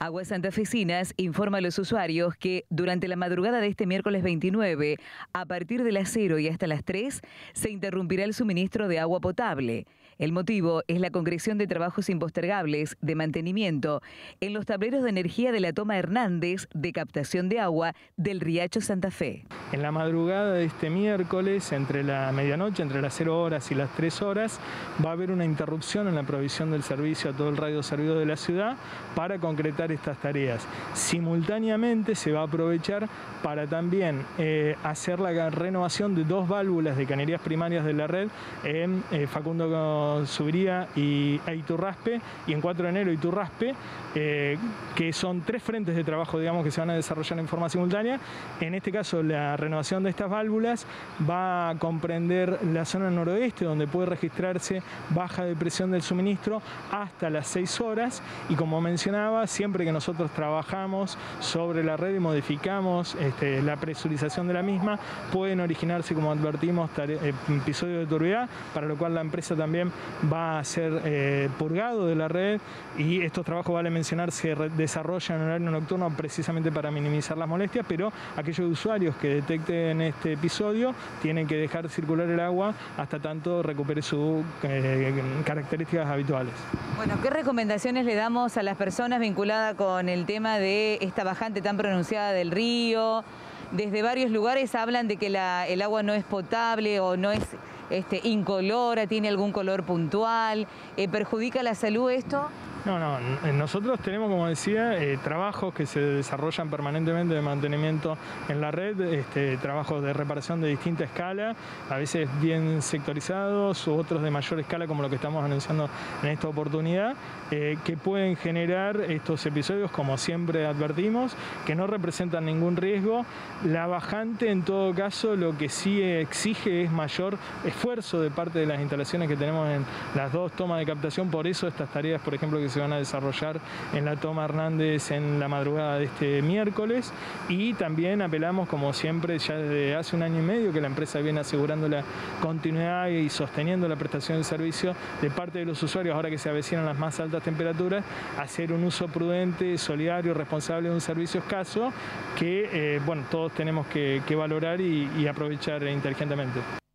Aguas Santafesinas informa a los usuarios que durante la madrugada de este miércoles 29, a partir de las 0 y hasta las 3, se interrumpirá el suministro de agua potable. El motivo es la concreción de trabajos impostergables de mantenimiento en los tableros de energía de la toma Hernández de captación de agua del Riacho Santa Fe. En la madrugada de este miércoles, entre la medianoche, entre las 0 horas y las 3 horas, va a haber una interrupción en la provisión del servicio a todo el radio servido de la ciudad para concretar estas tareas. Simultáneamente se va a aprovechar para también eh, hacer la renovación de dos válvulas de canerías primarias de la red en eh, Facundo Subiría y e Iturraspe y en 4 de enero Iturraspe, eh, que son tres frentes de trabajo digamos, que se van a desarrollar en forma simultánea. En este caso la renovación de estas válvulas va a comprender la zona noroeste donde puede registrarse baja de presión del suministro hasta las 6 horas. Y como mencionaba siempre que nosotros trabajamos sobre la red y modificamos este, la presurización de la misma, pueden originarse, como advertimos, eh, episodios de turbidez, para lo cual la empresa también va a ser eh, purgado de la red. Y estos trabajos, vale mencionar, se desarrollan en horario nocturno precisamente para minimizar las molestias, pero aquellos usuarios que detecten este episodio tienen que dejar circular el agua hasta tanto recupere sus eh, características habituales. Bueno, ¿qué recomendaciones le damos a las personas vinculadas con el tema de esta bajante tan pronunciada del río. Desde varios lugares hablan de que el agua no es potable o no es este, incolora, tiene algún color puntual. Eh, ¿Perjudica la salud esto? No, no, nosotros tenemos, como decía, eh, trabajos que se desarrollan permanentemente de mantenimiento en la red, este, trabajos de reparación de distinta escala, a veces bien sectorizados, u otros de mayor escala, como lo que estamos anunciando en esta oportunidad, eh, que pueden generar estos episodios, como siempre advertimos, que no representan ningún riesgo. La bajante, en todo caso, lo que sí exige es mayor esfuerzo de parte de las instalaciones que tenemos en las dos tomas de captación, por eso estas tareas, por ejemplo, que se van a desarrollar en la toma Hernández en la madrugada de este miércoles y también apelamos como siempre ya desde hace un año y medio que la empresa viene asegurando la continuidad y sosteniendo la prestación de servicio de parte de los usuarios ahora que se avecinan las más altas temperaturas, hacer un uso prudente, solidario, responsable de un servicio escaso que eh, bueno, todos tenemos que, valorar y aprovechar inteligentemente.